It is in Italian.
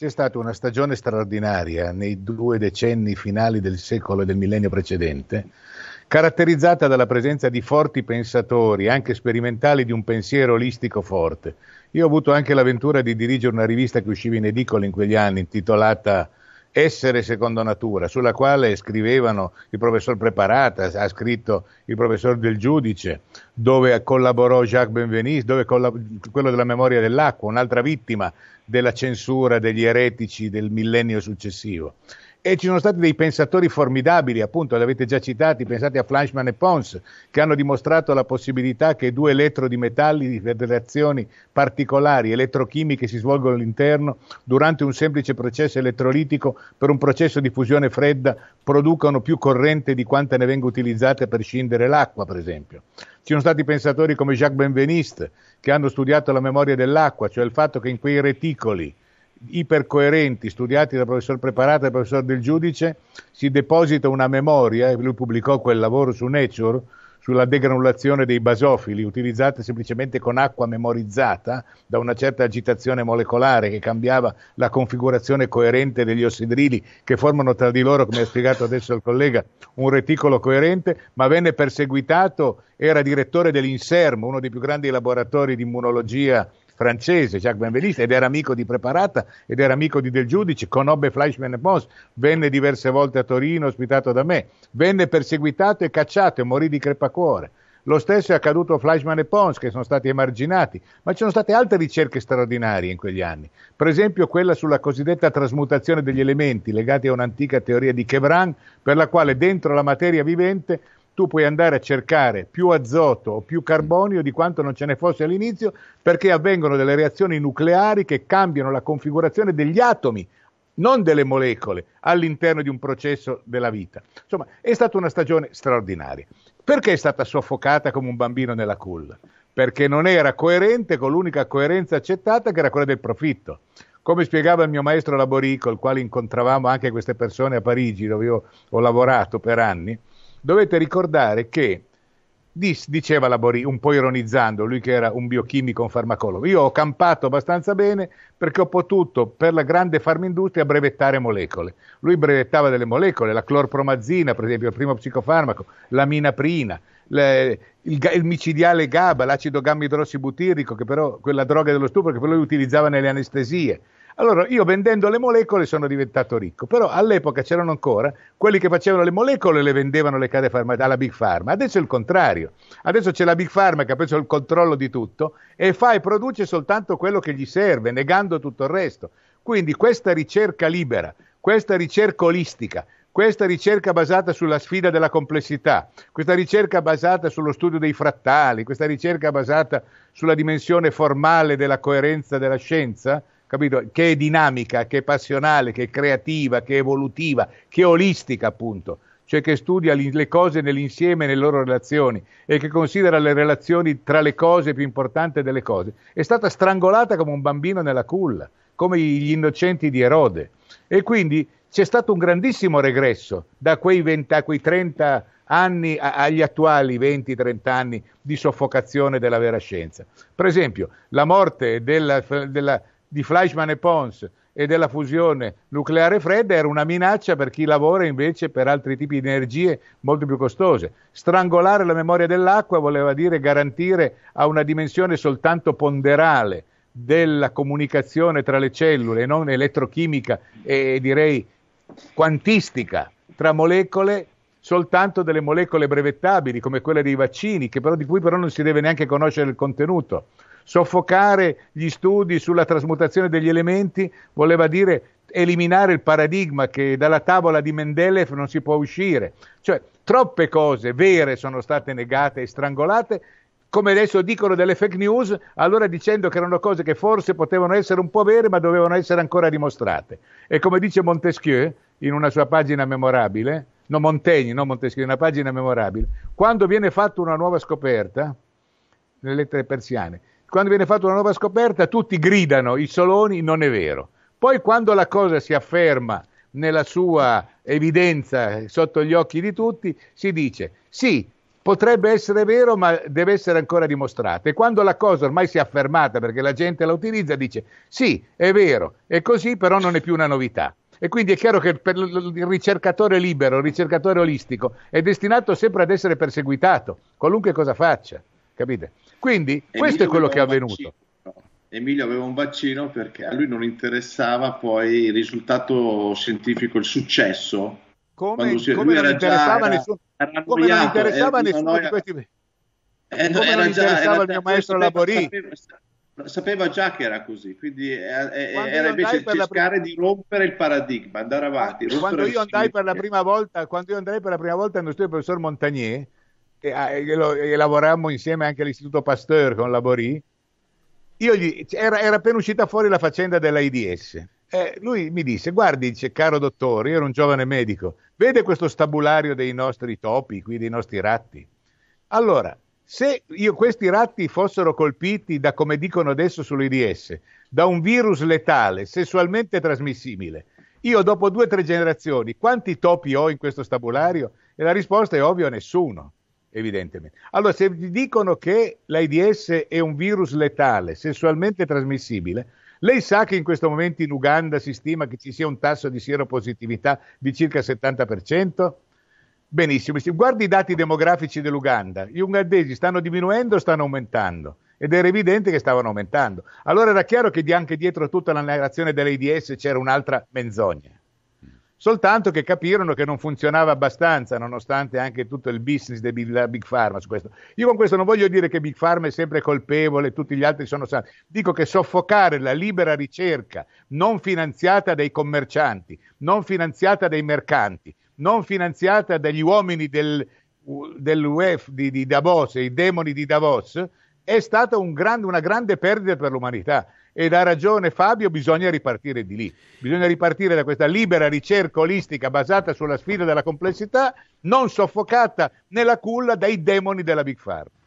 C'è stata una stagione straordinaria nei due decenni finali del secolo e del millennio precedente, caratterizzata dalla presenza di forti pensatori, anche sperimentali, di un pensiero olistico forte. Io ho avuto anche l'avventura di dirigere una rivista che usciva in edicola in quegli anni, intitolata essere secondo natura, sulla quale scrivevano il professor Preparata, ha scritto il professor Del Giudice, dove collaborò Jacques Benveniste, dove collab- quello della memoria dell'acqua, un'altra vittima della censura degli eretici del millennio successivo. E ci sono stati dei pensatori formidabili, appunto, li avete già citati, pensate a Fleischmann e Pons, che hanno dimostrato la possibilità che due elettrodi metalli di reazioni particolari, elettrochimiche, si svolgono all'interno durante un semplice processo elettrolitico per un processo di fusione fredda, producano più corrente di quanta ne venga utilizzata per scindere l'acqua, per esempio. Ci sono stati pensatori come Jacques Benveniste, che hanno studiato la memoria dell'acqua, cioè il fatto che in quei reticoli ipercoerenti studiati dal professor Preparato e dal professor Del Giudice si deposita una memoria, lui pubblicò quel lavoro su Nature, sulla degranulazione dei basofili, utilizzate semplicemente con acqua memorizzata da una certa agitazione molecolare che cambiava la configurazione coerente degli ossidrili che formano tra di loro, come ha spiegato adesso il collega, un reticolo coerente, ma venne perseguitato, era direttore dell'Inserm, uno dei più grandi laboratori di immunologia francese, Jacques Benveniste, ed era amico di Preparata ed era amico di Del Giudice, conobbe Fleischmann e Pons, venne diverse volte a Torino, ospitato da me, venne perseguitato e cacciato e morì di crepacuore. Lo stesso è accaduto a Fleischmann e Pons, che sono stati emarginati, ma ci sono state altre ricerche straordinarie in quegli anni. Per esempio quella sulla cosiddetta trasmutazione degli elementi, legati a un'antica teoria di Chevran, per la quale dentro la materia vivente tu puoi andare a cercare più azoto o più carbonio di quanto non ce ne fosse all'inizio, perché avvengono delle reazioni nucleari che cambiano la configurazione degli atomi, non delle molecole, all'interno di un processo della vita. Insomma, è stata una stagione straordinaria. Perché è stata soffocata come un bambino nella culla? Perché non era coerente con l'unica coerenza accettata che era quella del profitto. Come spiegava il mio maestro Laborico, il quale incontravamo anche queste persone a Parigi, dove io ho lavorato per anni, dovete ricordare che diceva Labori, un po' ironizzando, lui che era un biochimico, un farmacologo, io ho campato abbastanza bene perché ho potuto per la grande farmindustria brevettare molecole. Lui brevettava delle molecole, la clorpromazina, per esempio, il primo psicofarmaco, la minaprina, le, il, il, micidiale GABA, l'acido gamma idrossibutirico, che però quella droga dello stupro che però lui utilizzava nelle anestesie. Allora io vendendo le molecole sono diventato ricco, però all'epoca c'erano ancora quelli che facevano le molecole e le vendevano le case farma- alla Big Pharma. Adesso è il contrario. Adesso c'è la Big Pharma che ha preso il controllo di tutto e fa e produce soltanto quello che gli serve, negando tutto il resto. Quindi questa ricerca libera, questa ricerca olistica, questa ricerca basata sulla sfida della complessità, questa ricerca basata sullo studio dei frattali, questa ricerca basata sulla dimensione formale della coerenza della scienza, capito? Che è dinamica, che è passionale, che è creativa, che è evolutiva, che è olistica, appunto, cioè che studia le cose nell'insieme, nelle loro relazioni e che considera le relazioni tra le cose più importanti delle cose, è stata strangolata come un bambino nella culla, come gli innocenti di Erode. E quindi c'è stato un grandissimo regresso da quei, 20, a quei 30 anni agli attuali 20-30 anni di soffocazione della vera scienza. Per esempio, la morte della, della, di Fleischmann e Pons e della fusione nucleare fredda era una minaccia per chi lavora invece per altri tipi di energie molto più costose. Strangolare la memoria dell'acqua voleva dire garantire a una dimensione soltanto ponderale della comunicazione tra le cellule, non elettrochimica e direi quantistica tra molecole soltanto delle molecole brevettabili come quelle dei vaccini, però, di cui però non si deve neanche conoscere il contenuto. Soffocare gli studi sulla trasmutazione degli elementi voleva dire eliminare il paradigma che dalla tavola di Mendeleev non si può uscire. Cioè, troppe cose vere sono state negate e strangolate, come adesso dicono delle fake news, allora dicendo che erano cose che forse potevano essere un po' vere, ma dovevano essere ancora dimostrate. E come dice Montesquieu in una sua pagina memorabile, no Montaigne, non Montesquieu, in una pagina memorabile, quando viene fatta una nuova scoperta, nelle lettere persiane, quando viene fatta una nuova scoperta tutti gridano i soloni non è vero. Poi quando la cosa si afferma nella sua evidenza sotto gli occhi di tutti, si dice sì, potrebbe essere vero, ma deve essere ancora dimostrato. E quando la cosa ormai si è affermata perché la gente la utilizza, dice sì, è vero, è così, però non è più una novità. E quindi è chiaro che per il ricercatore libero, il ricercatore olistico, è destinato sempre ad essere perseguitato, qualunque cosa faccia, capite? Quindi Emilio questo è quello che è avvenuto. Emilio aveva un vaccino perché a lui non interessava poi il risultato scientifico, il successo. Come, si, come non interessava già, nessuno, era come non interessava eh, nessuno di questi... Eh, come non interessava già, il mio maestro Laborì. Sapeva, sapeva già che era così, quindi era invece cercare la... di rompere il paradigma, andare avanti. Quando io andai per la prima volta, quando io andai per la prima volta studio del professor Montagnier, e, ah, e, e, lavorammo insieme anche all'Istituto Pasteur con Laborì, gli, era, era, appena uscita fuori la faccenda dell'AIDS. Eh, lui mi disse, guardi, dice, caro dottore, io ero un giovane medico, vede questo stabulario dei nostri topi, qui dei nostri ratti? Allora, se io, questi ratti fossero colpiti da, come dicono adesso sull'IDS, da un virus letale, sessualmente trasmissibile, io dopo due o tre generazioni, quanti topi ho in questo stabulario? E la risposta è ovvio, nessuno, evidentemente. Allora, se vi dicono che l'AIDS è un virus letale, sessualmente trasmissibile, lei sa che in questo momento in Uganda si stima che ci sia un tasso di sieropositività di circa il 70%? Benissimo, guardi i dati demografici dell'Uganda, gli ugandesi stanno diminuendo o stanno aumentando? Ed era evidente che stavano aumentando. Allora era chiaro che anche dietro tutta la narrazione dell'AIDS c'era un'altra menzogna. Soltanto che capirono che non funzionava abbastanza, nonostante anche tutto il business della Big Pharma su questo. Io con questo non voglio dire che Big Pharma è sempre colpevole, tutti gli altri sono santi. Dico che soffocare la libera ricerca non finanziata dai commercianti, non finanziata dai mercanti, non finanziata dagli uomini del, dell'UEF di, di, Davos, i demoni di Davos, è stata un grande, una grande perdita per l'umanità. Ed ha ragione Fabio, bisogna ripartire di lì. Bisogna ripartire da questa libera ricerca olistica basata sulla sfida della complessità, non soffocata nella culla dai demoni della Big Pharma.